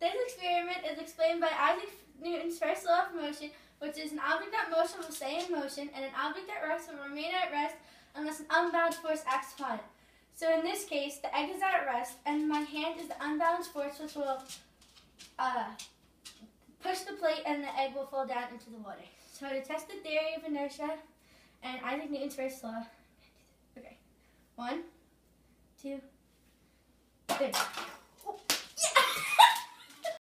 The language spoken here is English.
This experiment is explained by Isaac Newton's first law of motion, which is an object at motion will stay in motion, and an object at rest will remain at rest unless an unbalanced force acts upon it. So in this case, the egg is at rest, and my hand is the unbalanced force which will uh, push the plate, and the egg will fall down into the water. So to test the theory of inertia and Isaac Newton's first law, okay, one, two, three.